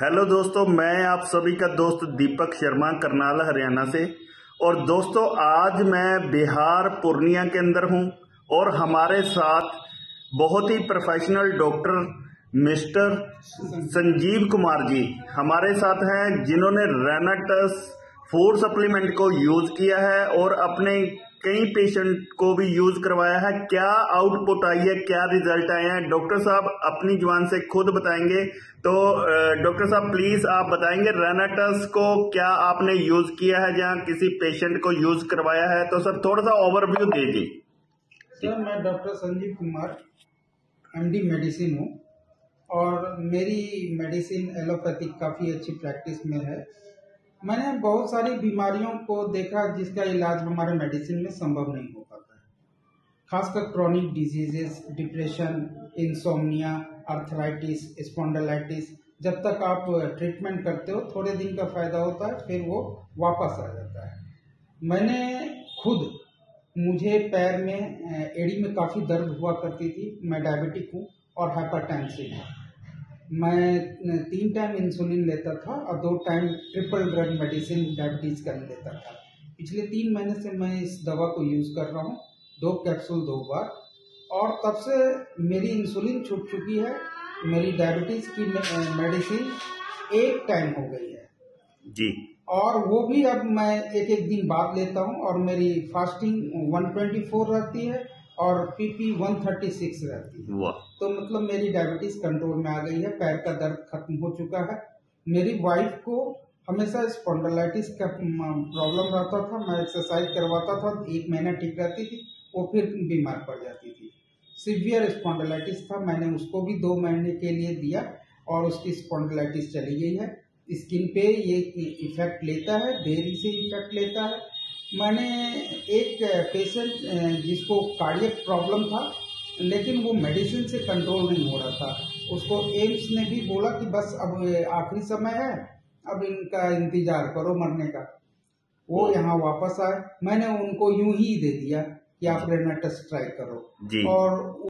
Hello दोस्तों, मैं आप सभी का दोस्त दीपक शर्मा, करनाल, हरियाणा से। और दोस्तों, आज मैं बिहार पूर्णिया के अंदर हूँ और हमारे साथ बहुत ही professional doctor mister Sanjeev Kumar ji हमारे साथ हैं, जिन्होंने रेनाटस फ़ूड सप्लीमेंट को यूज़ किया है और अपने कई पेशेंट को भी यूज़ करवाया है। क्या आउटपुट आई है? क्या रिज़ल्ट आए हैं? डॉक्टर साहब अपनी ज़ुबान से खुद बताएँगे। तो डॉक्टर साहब प्लीज़ आप बताएँगे रेनाटस को क्या आपने यूज़ किया है जहाँ किसी पेशेंट को यूज़ करवाया है? तो सर थोड़ा सा ओवरव्यू दीजिए। सर, मैं doctor Sanjeev Kumar MD medicine हूँ। और मेरी मेडिसिन एलोपैथिक काफ़ी अच्छी प्रैक्टिस में है। मैंने बहुत सारी बीमारियों को देखा जिसका इलाज हमारे मेडिसिन में संभव नहीं हो पाता है। खासकर chronic diseases, depression, insomnia, arthritis, spondylitis. जब तक आप ट्रीटमेंट करते हो, थोड़े दिन का फ़ायदा होता है, फिर वो वापस आ जाता है। मैंने खुद, मुझे पैर में, एड़ी में काफ़ी दर्द हुआ करती थी। मैं डायबिटिक हूँ और हाइपरटेंसिव हूँ। मैं तीन टाइम इंसुलिन लेता था और दो time triple drug medicine diabetes का लेता था। पिछले तीन महीने से मैं इस दवा को यूज़ कर रहा हूँ दो कैप्सूल दो बार। और तब से मेरी इंसुलिन छूट चुकी है मेरी डायबिटीज़ की मेडिसिन एक टाइम हो गई है। जी। और वो भी अब मैं एक एक दिन बाद लेता हूँ और मेरी फास्टिंग 124 रहती है। और पीपी 136 रहती है। तो मतलब मेरी डायबिटीज़ कंट्रोल में आ गई है पैर का दर्द खत्म हो चुका है। मेरी वाइफ को हमेशा स्पॉन्डलाइटिस का प्रॉब्लम रहता था मैं एक्सरसाइज करवाता था एक महीना ठीक रहती थी वो फिर बीमार पड़ जाती थी। सिवियर स्पॉन्डलाइटिस था मैंने उसको भी दो महीने के लिए दिया और उसकी स्पॉन्डलाइटिस चली गई है। स्किन पे ये इफ़ेक्ट लेता है देरी से इफ़ेक्ट लेता है। मैंने एक पेशेंट जिसको कार्डियक प्रॉब्लम था लेकिन वो मेडिसिन से कंट्रोल नहीं हो रहा था। उसको एम्स ने भी बोला कि बस अब आखिरी समय है अब इनका इंतज़ार करो मरने का। वो यहाँ वापस आए। मैंने उनको यूँ ही दे दिया कि आप रेना टेस्ट ट्राई करो और